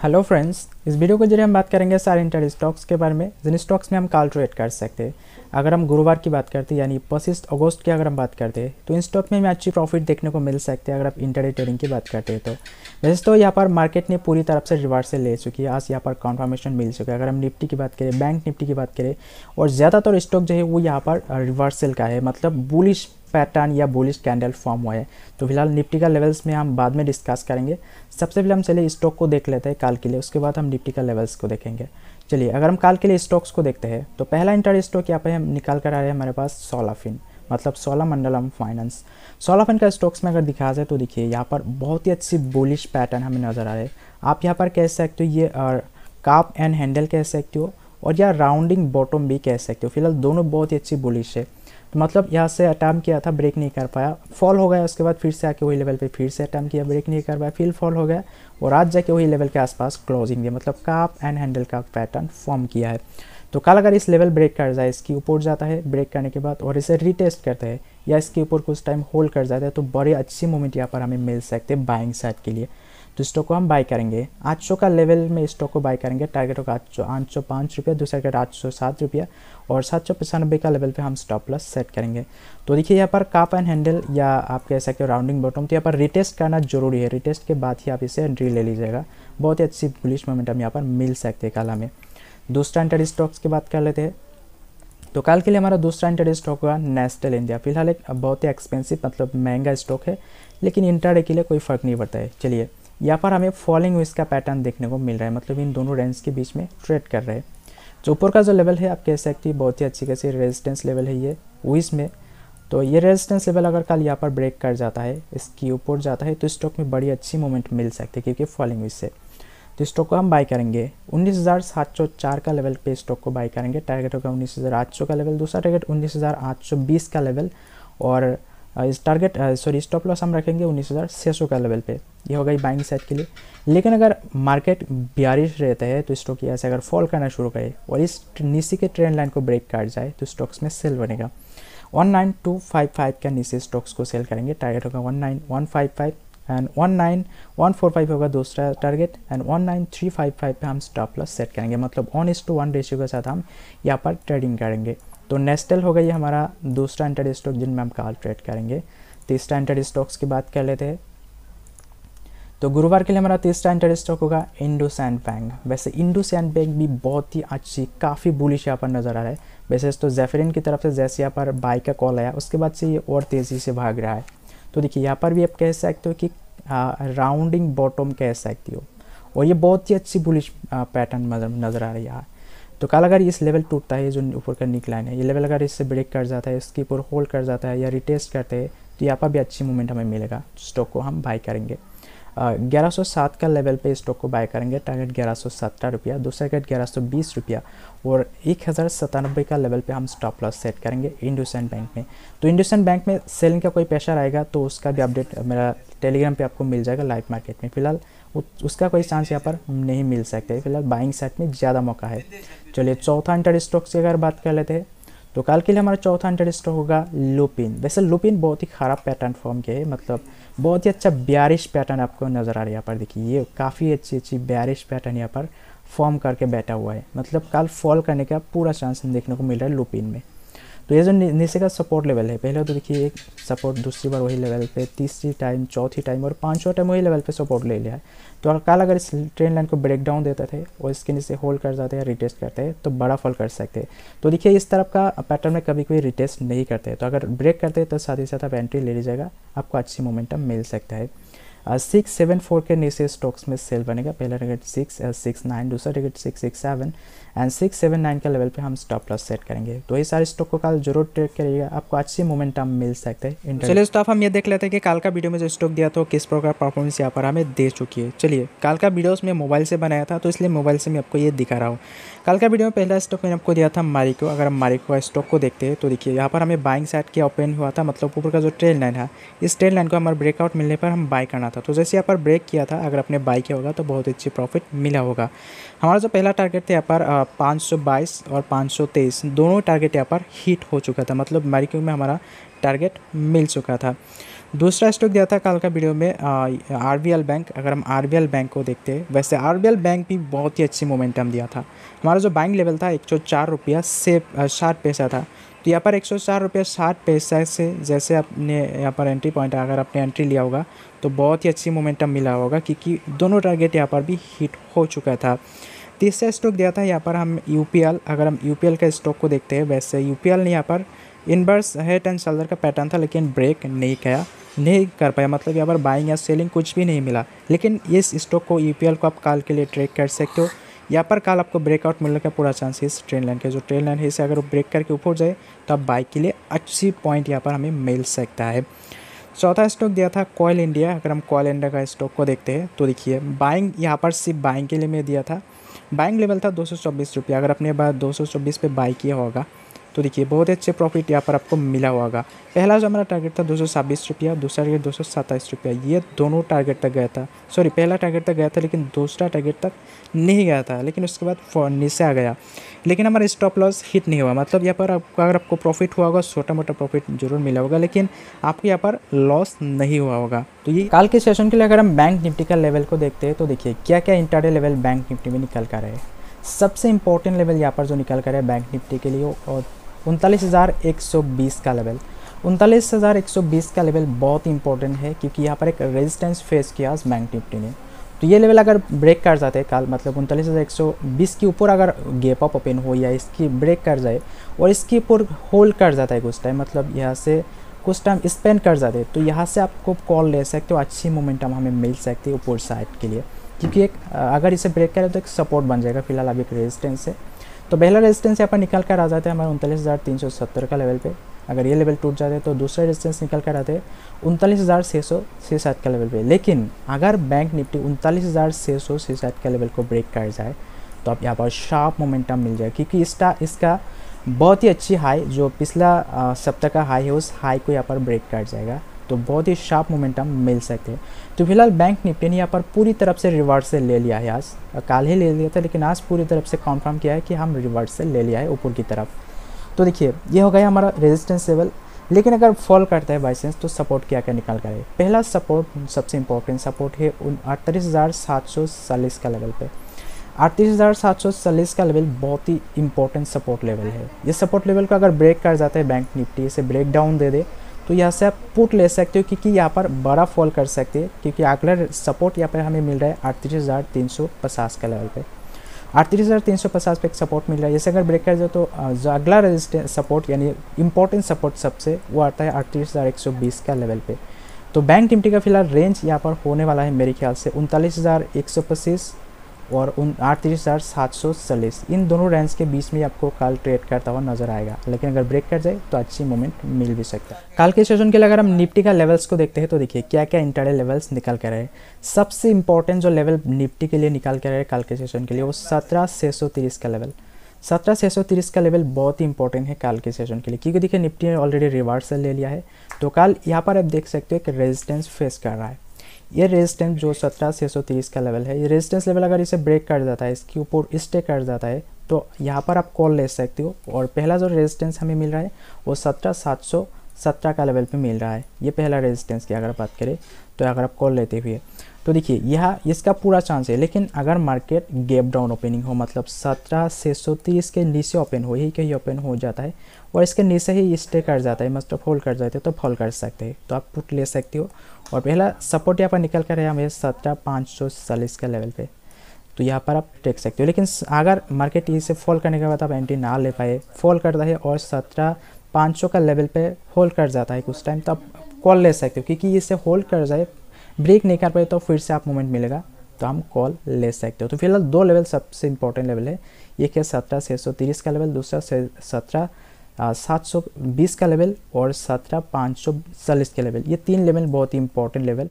Hello friends इस video के ज़रिए हम बात करेंगे सारे इंटर स्टॉक्स के बारे में, जिन स्टॉक्स में हम काल ट्रेड कर सकते हैं। अगर हम गुरुवार की बात करते हैं, यानी पच्चीस अगस्त की अगर हम बात करते हैं तो इन स्टॉक में हमें अच्छी प्रॉफिट देखने को मिल सकते हैं अगर आप इंटर ट्रेडिंग की बात करते हैं तो। वैसे तो यहाँ पर मार्केट ने पूरी तरफ़ से रिवर्सल ले चुकी है। आज यहाँ पर कन्फर्मेशन मिल चुका है। अगर हम निफ्टी की बात करें बैंक निफ्टी की बात करें, और ज़्यादातर स्टॉक जो है, वो यहाँ पर रिवर्सल का है। मतलब बुलिश पैटर्न या बुलिश कैंडल फॉर्म हुआ है। तो फ़िलहाल निफ्टी का लेवल्स में हम बाद में डिस्कस करेंगे। सबसे पहले हम चलिए स्टॉक को देख लेते हैं काल के लिए। उसके बाद हम निफ्टी का लेवल्स को देखेंगे। चलिए, अगर हम काल के लिए स्टॉक्स को देखते हैं तो पहला इंटर स्टॉक यहाँ पे हम निकाल कर आ रहे हैं हमारे पास सोलाफिन मतलब सोलह मंडलम फाइनेंस सोलाफिन का स्टॉक्स में अगर दिखा जाए तो देखिए, यहाँ पर बहुत ही अच्छी बुलिश पैटर्न हमें नज़र आ रहा है। आप यहाँ पर कह सकते हो ये काप एंड हैंडल कह सकते हो और या राउंडिंग बॉटम भी कह सकते हो। फ़िलहाल दोनों बहुत ही अच्छी बुलिश है। तो मतलब यहाँ से अटैम्प किया था ब्रेक नहीं कर पाया। फॉल हो गया, उसके बाद फिर से आके वही लेवल पे फिर से अटैम्प किया ब्रेक नहीं कर पाया। फिर फॉल हो गया और आज जाके वही लेवल के आसपास क्लोजिंग दिया। मतलब काप एंड हैंडल का पैटर्न फॉर्म किया है। तो कल अगर इस लेवल ब्रेक कर जाए, इसके ऊपर जाता है ब्रेक करने के बाद और इसे रिटेस्ट करते हैं या इसके ऊपर कुछ टाइम होल्ड कर जाता है तो बड़ी अच्छी मूवमेंट यहाँ पर हमें मिल सकते हैं बाइंग साइड के लिए। तो स्टॉक को हम बाई करेंगे। आठ सौ का लेवल में स्टॉक को बाई करेंगे। टारगेट होगा आठ सौ आठ सौ पाँच रुपया। दूसरा टारगेट आठ सौ सात रुपया। और सात सौ पचानबे का लेवल पे हम स्टॉप प्लस सेट करेंगे। तो देखिए, यहाँ पर काप एंड हैंडल या आप कह सकते हो राउंडिंग बॉटम तो यहाँ पर रिटेस्ट करना ज़रूरी है। रिटेस्ट के बाद ही आप इसे एंट्री ले लीजिएगा। बहुत ही अच्छी बुलिश मोमेंटम यहाँ पर मिल सकते हैं कल हमें। दूसरा इंटर स्टॉक्स की बात कर लेते हैं। तो कल के लिए हमारा दूसरा इंटर स्टॉक होगा नेस्टल इंडिया फ़िलहाल एक बहुत ही एक्सपेंसिव मतलब महँगा स्टॉक है, लेकिन इंटरडे के लिए कोई फ़र्क नहीं पड़ता है। चलिए यहाँ पर हमें फॉलिंग विस का पैटर्न देखने को मिल रहा है मतलब इन दोनों रेंज के बीच में ट्रेड कर रहे हैं। जो ऊपर का जो लेवल है, आप कह सकते हैं बहुत ही अच्छी कैसी रेजिस्टेंस लेवल है ये विस में तो ये रेजिस्टेंस लेवल अगर कल यहाँ पर ब्रेक कर जाता है, इसकी ऊपर जाता है तो स्टॉक में बड़ी अच्छी मूवमेंट मिल सकती है, क्योंकि फॉलिंग विस से। तो स्टॉक को हम बाई करेंगे। उन्नीस हज़ार सात सौ चार का लेवल पे स्टॉक को बाई करेंगे। टारगेट होगा उन्नीस हज़ार आठ सौ का लेवल दूसरा टारगेट उन्नीस हज़ार आठ सौ बीस का लेवल और इस टारगेट सॉरी स्टॉप लॉस हम रखेंगे उन्नीस हज़ार छः सौ का लेवल पे। ये होगा बाइंग साइड के लिए। लेकिन अगर मार्केट बियारिश रहता है तो स्टॉक यहाँ से अगर फॉल करना शुरू करे और इस नीचे के ट्रेंड लाइन को ब्रेक काट जाए तो स्टॉक्स में सेल बनेगा। One nine two five five का नीचे स्टॉक्स को सेल करेंगे। टारगेट होगा one nine one five five and one nine one four five होगा दूसरा target and one nine three five five पे हम स्टॉप लॉस सेट करेंगे। मतलब वन इस टू वन रेशियो के साथ हम यहाँ पर ट्रेडिंग करेंगे। तो नेस्टल हो गई हमारा दूसरा इंटर स्टॉक जिनमें हम कॉल ट्रेड करेंगे। तीसरा इंटर स्टॉक्स की बात कर लेते हैं। तो गुरुवार के लिए हमारा तीसरा इंटर स्टॉक होगा इंडोसैंड बैंक वैसे इंडोसैंड बैंक भी बहुत ही अच्छी, काफ़ी बुलिश यहाँ पर नज़र आ रहा है। वैसे तो जेफरिन की तरफ़ से जैसे यहाँ पर बाई का कॉल आया, उसके बाद से ये और तेज़ी से भाग रहा है। तो देखिए यहाँ पर भी आप कह सकते हो कि राउंडिंग बॉटम कह सकती हो। और ये बहुत ही अच्छी बुलिश पैटर्न नज़र आ रही है तो कल अगर इस लेवल टूटता है जो ऊपर का निकलाइन है, ये लेवल अगर इससे ब्रेक कर जाता है, इसके ऊपर होल्ड कर जाता है या रिटेस्ट करते हैं तो यहाँ पर भी अच्छी मूवमेंट हमें मिलेगा। स्टॉक को हम बाई करेंगे। ग्यारह सौ सात का लेवल पे स्टॉक को बाय करेंगे। टारगेट ग्यारह सौ सत्तर रुपया, दूसरा टारगेट ग्यारह सौ बीस रुपया और एक हज़ार सतानबे का लेवल पे हम स्टॉप लॉस सेट करेंगे इंडोसेंट बैंक में। तो इंडोसेंट बैंक में सेलिंग का कोई प्रेशर आएगा तो उसका भी अपडेट मेरा टेलीग्राम पे आपको मिल जाएगा लाइव मार्केट में। फ़िलहाल उसका कोई चांस यहाँ पर नहीं मिल सकता है। फ़िलहाल बाइंग साइड में ज़्यादा मौका है। चलिए चौथा इंटर स्टॉक से अगर बात कर लेते हैं तो कल के लिए हमारा चौथा इंटर स्टॉक होगा लुपिन वैसे लुपिन बहुत ही ख़राब पैटर्न फॉर्म के है मतलब बहुत ही अच्छा ब्यारिश पैटर्न आपको नज़र आ रहा है यहाँ पर। देखिए, ये काफ़ी अच्छी अच्छी ब्यारिश पैटर्न यहाँ पर फॉर्म करके बैठा हुआ है। मतलब कल फॉल करने का पूरा चांस देखने को मिल रहा है लुपिन में। तो ये जो नीचे का सपोर्ट लेवल है, पहले तो देखिए एक सपोर्ट दूसरी बार वही लेवल पे, तीसरी टाइम चौथी टाइम और पांचवा टाइम वही लेवल पे सपोर्ट ले लिया है। तो कल अगर इस ट्रेन लाइन को ब्रेक डाउन देते थे और इसके नीचे होल्ड कर जाते हैं रिटेस्ट करते हैं तो बड़ा फॉल कर सकते। तो देखिए इस तरफ़ का पैटर्न में कभी कोई रिटेस्ट नहीं करते। तो अगर ब्रेक करते तो साथ ही साथ आप एंट्री ले लीजिएगा, आपको अच्छी मोमेंटम मिल सकता है। सिक्स सेवन फोर के नीचे स्टॉक्स में सेल बनेगा। पहला टिकट सिक्स सिक्स नाइन दूसरा target six six seven and six seven nine का लेवल पे हम स्टॉप लॉस सेट करेंगे। तो ये सारे स्टॉक को कल ज़रूर ट्रेड करिएगा। आपको अच्छी मोमेंटम मिल सकते हैं। चलिए स्टॉक हम ये देख लेते हैं कि कल का वीडियो में जो स्टॉक दिया था किस प्रकार परफॉर्मेंस यहाँ पर हमें दे चुकी है। चलिए, कल का वीडियो में मोबाइल से बनाया था तो इसलिए मोबाइल से मैं आपको ये दिखा रहा हूँ। कल का वीडियो में पहला स्टॉक मैंने आपको दिया था मारिको अगर हम मारिको का स्टॉक को देखते हैं तो देखिए, यहाँ पर हमें बाइंग साइड के ओपन हुआ था मतलब ऊपर का जो ट्रेन लाइन है इस ट्रेन लाइन को हमारे ब्रेकआउट मिलने पर हम बाई करना था। तो जैसे यहाँ पर ब्रेक किया था, अगर अपने बाई किया होगा तो बहुत अच्छी प्रॉफिट मिला होगा। हमारा जो पहला टारगेट था यहाँ पर पाँच और पाँच दोनों टारगेट यहाँ पर हिट हो चुका था। मतलब मारिको में हमारा टारगेट मिल चुका था। दूसरा स्टॉक दिया था कल का वीडियो में आर बी एल बैंक अगर हम आर बी एल बैंक को देखते हैं, वैसे आर बी एल बैंक भी बहुत ही अच्छी मोमेंटम दिया था। हमारा जो बाइंग लेवल था, एक सौ चार रुपया से साठ पैसा था। तो यहाँ पर एक सौ चार रुपये साठ पैसा से, जैसे आपने यहाँ पर एंट्री पॉइंट अगर आपने एंट्री लिया होगा तो बहुत ही अच्छी मोमेंटम मिला होगा, क्योंकि दोनों टारगेट यहाँ पर भी हिट हो चुका था। तीसरा स्टॉक दिया था, यहाँ पर हम यूपीएल अगर हम UPL का स्टॉक को देखते हैं, वैसे यूपीएल ने यहाँ पर इनवर्स हेड एंड शोल्डर का पैटर्न था, लेकिन ब्रेक नहीं किया, नहीं कर पाया। मतलब यहाँ पर बाइंग या सेलिंग कुछ भी नहीं मिला। लेकिन इस स्टॉक को UPL को आप काल के लिए ट्रेक कर सकते हो। यहाँ पर कल आपको ब्रेकआउट मिलने का पूरा चांस है इस ट्रेन लाइन के। जो ट्रेन लाइन है, इसे अगर वो ब्रेक करके ऊपर जाए तो आप बाइक के लिए अच्छी पॉइंट यहाँ पर हमें मिल सकता है। चौथा स्टॉक दिया था कॉयल इंडिया अगर हम कॉयल इंडिया का स्टॉक को देखते हैं तो देखिए बाइंग यहाँ पर सिर्फ़ बाइंग के लिए मैं दिया था। बाइंग लेवल था दो सौ अगर अपने बार दो सौ पे बाई किया होगा तो देखिए, बहुत ही अच्छे प्रॉफिट यहाँ पर आपको मिला होगा। पहला जो हमारा टारगेट था दो सौ छब्बीस रुपया, दूसरा टारगेट दो सौ सत्ताईस रुपया। ये दोनों टारगेट तक गया था। सॉरी पहला टारगेट तक गया था, लेकिन दूसरा टारगेट तक नहीं गया था। लेकिन उसके बाद नीचे आ गया। लेकिन हमारा स्टॉप लॉस हिट नहीं हुआ। मतलब यहाँ पर आपको, अगर आपको प्रॉफिट हुआ होगा, छोटा मोटा प्रॉफिट ज़रूर मिला होगा, लेकिन आपको यहाँ पर लॉस नहीं हुआ होगा। तो ये कल के सेशन के लिए अगर हम बैंक निफ्टी का लेवल को देखते हैं तो देखिए क्या क्या इंटरडे लेवल बैंक निफ्टी में निकल कर है। सबसे इंपॉर्टेंट लेवल यहाँ पर जो निकल कर है बैंक निफ्टी के लिए, और उनतालीस हज़ार एक सौ बीस का लेवल। उनतालीस हज़ार एक सौ बीस का लेवल बहुत इंपॉर्टेंट है क्योंकि यहाँ पर एक रेजिस्टेंस फेस किया बैंक निफ्टी ने। तो ये लेवल अगर ब्रेक कर जाते कल मतलब उनतालीस हज़ार एक सौ बीस के ऊपर अगर गेप अप ओपन हो या इसकी ब्रेक कर जाए और इसके ऊपर होल्ड कर जाता है कुछ टाइम मतलब यहाँ से कुछ टाइम स्पेंड कर जाते तो यहाँ से आपको कॉल ले सकते हो, अच्छी मोमेंटम हमें मिल सकती है ऊपर साइड के लिए। क्योंकि एक, अगर इसे ब्रेक करें तो एक सपोर्ट बन जाएगा, फ़िलहाल अभी एक रेजिस्टेंस है। तो पहला रेजिस्टेंस यहाँ पर निकल कर आ जाता है हमारे उनतालीस हज़ार तीन सौ सत्तर का लेवल पे। अगर ये लेवल टूट जाते हैं तो दूसरा रेजिस्टेंस निकल कर आते उनतालीस हज़ार छः सौ छः सात का लेवल पे। लेकिन अगर बैंक निफ्टी उनतालीस हज़ार छः सौ छः सात का लेवल को ब्रेक कर जाए तो आप यहाँ पर शार्प मोमेंटम मिल जाए। क्योंकि इसका इसका बहुत ही अच्छी हाई जो पिछला सप्ताह का हाई है, उस हाई को यहाँ पर ब्रेक कर जाएगा। तो बहुत ही शार्प मोमेंटम मिल सकते हैं तो फ़िलहाल बैंक निफ्टी ने यहाँ पर पूरी तरफ़ से रिवर्स से ले लिया है आज। कल ही ले लिया था, लेकिन आज पूरी तरफ़ से कॉन्फर्म किया है कि हम रिवर्स से ले लिया है ऊपर की तरफ़। तो देखिए, ये हो गया हमारा रेजिस्टेंस लेवल लेकिन अगर फॉल करता है बाई तो सपोर्ट क्या क्या निकाल कर। पहला सपोर्ट सबसे इंपॉर्टेंट सपोर्ट है अड़तालीस हज़ार सात सौ चालीस का लेवल पर अड़तीस का लेवल बहुत ही इंपॉर्टेंट सपोर्ट लेवल है। ये सपोर्ट लेवल को अगर ब्रेक कर जाता है बैंक निफ्टी इसे ब्रेक डाउन दे दे तो यहाँ से आप पुट ले सकते हो क्योंकि यहाँ पर बड़ा फॉल कर सकते हैं, क्योंकि अगला सपोर्ट यहाँ पर हमें मिल रहा है अड़तीस हज़ार तीन सौ पचास का लेवल पे। अड़तीस हज़ार तीन सौ पचास पे एक सपोर्ट मिल रहा है। जैसे अगर ब्रेक कर जाए तो जो अगला रेजिस्टेंस सपोर्ट यानी इंपॉर्टेंट सपोर्ट सबसे, वो आता है अड़तीस हज़ार एक सौ बीस का लेवल पे। तो बैंक निफ्टी का फ़िलहाल रेंज यहाँ पर होने वाला है मेरे ख्याल से उनतालीस हज़ार एक सौ पच्चीस। और उन अड़तीस हज़ार सात सौ चालीस। इन दोनों रेंज के बीच में आपको कल ट्रेड करता हुआ नज़र आएगा। लेकिन अगर ब्रेक कर जाए तो अच्छी मूवमेंट मिल भी सकता है। कल के सेशन के लिए अगर हम निफ्टी का लेवल्स को देखते हैं तो देखिए क्या क्या इंटरडे लेवल्स निकल कर रहे हैं। सबसे इंपॉर्टेंट जो लेवल निफ्टी के लिए निकाल कर रहे हैं कल के सेशन के लिए, वो सत्रह सौ तीस का लेवल सत्रह छः सौ तीस का लेवल बहुत ही इंपॉर्टेंट है कल के सेशन के लिए। क्योंकि देखिए निफ्टी ने ऑलरेडी रिवर्सल ले लिया है। तो कल यहाँ पर आप देख सकते हो कि रेजिस्टेंस फेस कर रहा है। ये रेजिस्टेंस जो सत्रह छः सौ तीस का लेवल है, ये रेजिस्टेंस लेवल अगर इसे ब्रेक कर जाता है, इसके ऊपर स्टे कर जाता है तो यहाँ पर आप कॉल ले सकते हो। और पहला जो रेजिस्टेंस हमें मिल रहा है, वो सत्रह सात सौ सत्रह का लेवल पे मिल रहा है। ये पहला रेजिस्टेंस की अगर बात करें तो अगर आप कॉल लेते हुए तो देखिए, यह, इसका पूरा चांस है, लेकिन अगर मार्केट गैप डाउन ओपनिंग हो मतलब सत्रह छः सौ तीस के नीचे ओपन हो ही कहीं ओपन हो जाता है, और इसके नीचे ही स्टे कर जाता है मतलब होल्ड कर जाते हो तो फॉल कर सकते हैं तो आप पुट ले सकते हो। और पहला सपोर्ट यहाँ पर निकल कर है हमें सत्रह पाँच सौ चालीस के लेवल पर तो यहाँ पर आप टेक सकते हो। लेकिन अगर मार्केट इसे फॉल करने के बाद आप एंट्री ना ले पाए फॉल करता है और सत्रह पाँच सौ का लेवल पे होल्ड कर जाता है कुछ टाइम तो आप कॉल ले सकते हो, क्योंकि इसे होल्ड कर जाए ब्रेक नहीं कर पाए तो फिर से आप मोमेंट मिलेगा तो हम कॉल ले सकते हो। तो फ़िलहाल दो लेवल सबसे इंपॉर्टेंट लेवल है। एक है सत्रह छः सौ तीस का लेवल दूसरा सत्रह सात सौ बीस का लेवल और सत्रह, पाँच सौ चालीस का लेवल ये तीन लेवल बहुत ही इंपॉर्टेंट लेवल